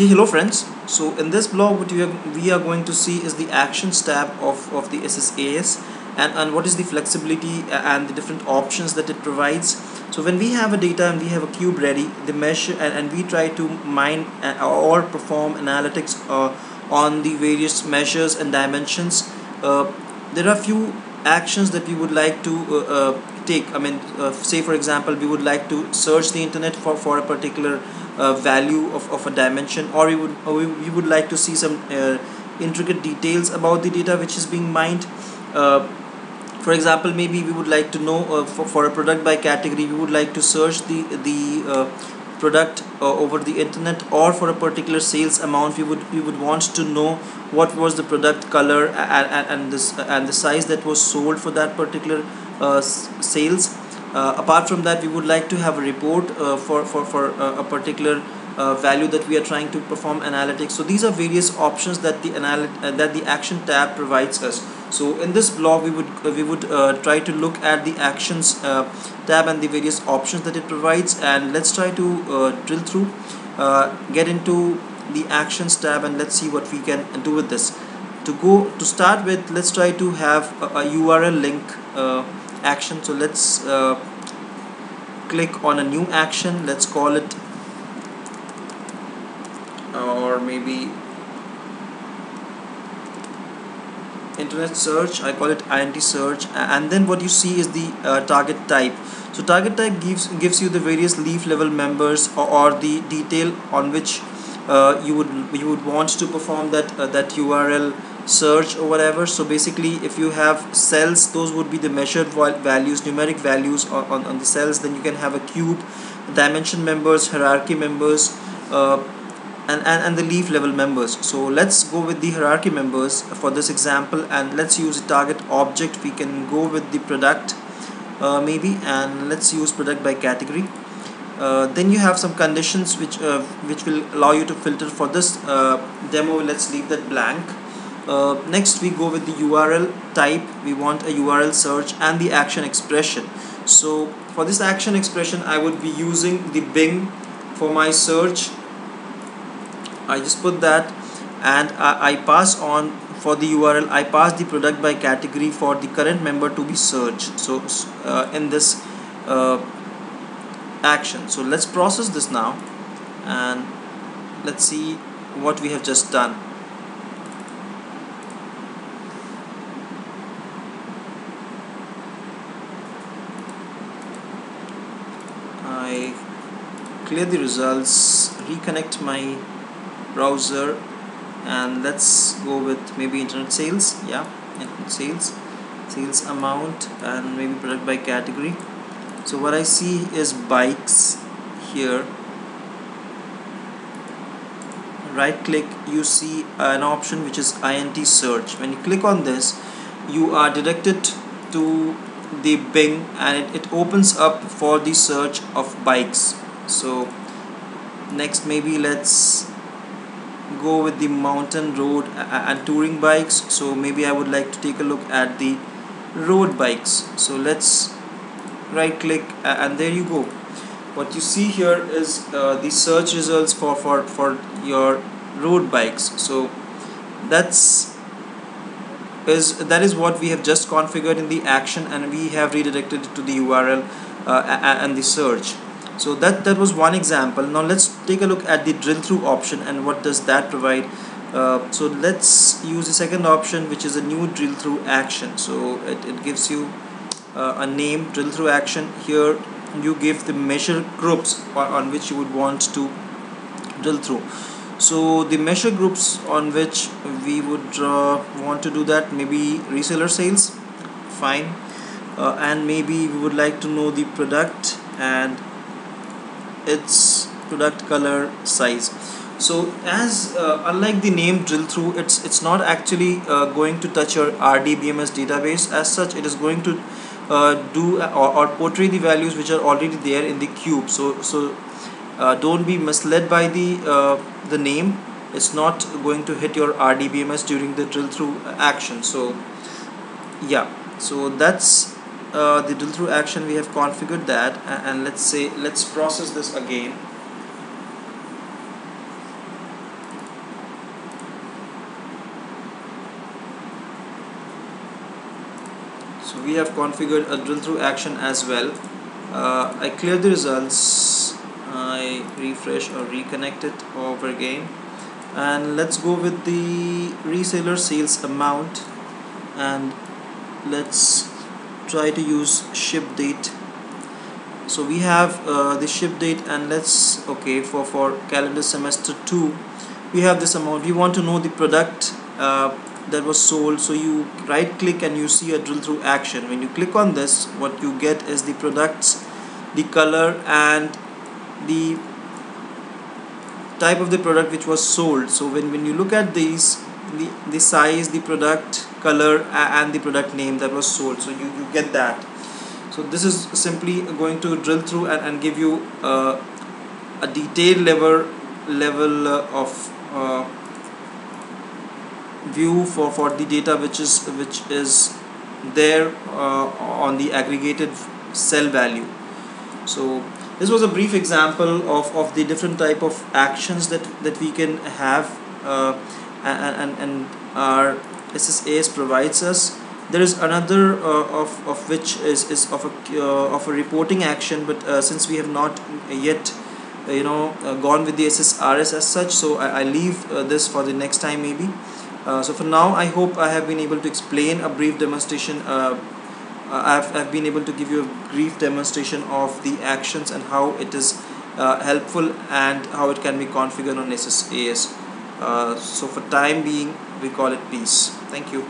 hey hello friends. So in this blog what we are, we are going to see is the actions tab of, of the SSAS and, and what is the flexibility and the different options that it provides. So when we have a data and we have a cube ready the measure and, and we try to mine uh, or perform analytics uh, on the various measures and dimensions uh, there are a few actions that we would like to uh, uh, take. I mean uh, say for example we would like to search the internet for for a particular uh, value of, of a dimension or we would or we, we would like to see some uh, intricate details about the data which is being mined. Uh, for example maybe we would like to know uh, for, for a product by category we would like to search the the uh, product uh, over the internet or for a particular sales amount we would we would want to know what was the product color and, and, and this and the size that was sold for that particular sales apart from that we would like to have a report uh, for for, for uh, a particular uh, value that we are trying to perform analytics. So these are various options that the analyt uh, that the action tab provides us. So in this blog we would uh, we would uh, try to look at the actions uh, tab and the various options that it provides and let's try to uh, drill through uh, get into the actions tab and let's see what we can do with this. To go to start with let's try to have a, a URL link uh, action. So let's click on a new action. Let's call it or maybe internet search. I call it INT search. And then what you see is the uh, target type. So target type gives gives you the various leaf level members or, or the detail on which uh, you would you would want to perform that uh, that URL search or whatever. So basically if you have cells those would be the measured values numeric values on, on, on the cells. Then you can have a cube dimension members hierarchy members uh, and, and, and the leaf level members. So let's go with the hierarchy members for this example and let's use a target object. We can go with the product uh, maybe and let's use product by category. Uh, then you have some conditions which uh, which will allow you to filter for this uh, demo. Let's leave that blank uh, next we go with the URL type. We want a URL search and the action expression. So for this action expression I would be using the Bing for my search. I just put that. And I, I pass on for the URL I pass the product by category for the current member to be searched. So uh, in this uh, action. So let's process this now. And let's see what we have just done I clear the results reconnect my browser and let's go with maybe internet sales. Yeah internet sales sales amount and maybe product by category. So what I see is bikes here. Right click you see an option which is INT search. When you click on this you are directed to the Bing and it, it opens up for the search of bikes so next maybe let's go with the mountain road and touring bikes. So maybe I would like to take a look at the road bikes. So let's right click and there you go. What you see here is uh, the search results for, for, for your road bikes. So that's is that is what we have just configured in the action and we have redirected to the URL uh, and the search so that that was one example. Now let's take a look at the drill through option and what does that provide. Uh, so let's use the second option which is a new drill through action. So it, it gives you uh, a name drill through action. Here you give the measure groups on, which you would want to drill through. So the measure groups on which we would uh, want to do that maybe reseller sales fine. Uh, and maybe we would like to know the product and its product color size. So as uh, unlike the name drill through it's it's not actually uh, going to touch your RDBMS database. As such it is going to uh, do or, or, portray the values which are already there in the cube. So so uh, don't be misled by the uh, the name. It's not going to hit your RDBMS during the drill through action. So yeah. So that's uh, the drill through action we have configured that and, let's say let's process this again. So we have configured a drill through action as well. Uh, I clear the results. I refresh or reconnect it over again. And let's go with the reseller sales amount. And let's try to use ship date. So we have uh, the ship date and let's okay for for calendar semester 2 we have this amount. We want to know the product uh, that was sold. So you right click and you see a drill through action. When you click on this what you get is the products the color and the type of the product which was sold. So when, when you look at these the, the size the product color and the product name that was sold. So you, you get that. So this is simply going to drill through and, and give you uh, a detailed level level uh, of uh, view for for the data which is which is there uh, on the aggregated cell value. So this was a brief example of, of the different type of actions that that we can have uh, and, and, and our SSAS provides us. There is another uh, of, of which is, is of a uh, of a reporting action but uh, since we have not yet uh, you know uh, gone with the SSRS as such so I, I leave uh, this for the next time maybe. So for now I hope I have been able to explain a brief demonstration I've, I've been able to give you a brief demonstration of the actions and how it is helpful and how it can be configured on SSAS uh, Uh, so for time being we call it peace. Thank you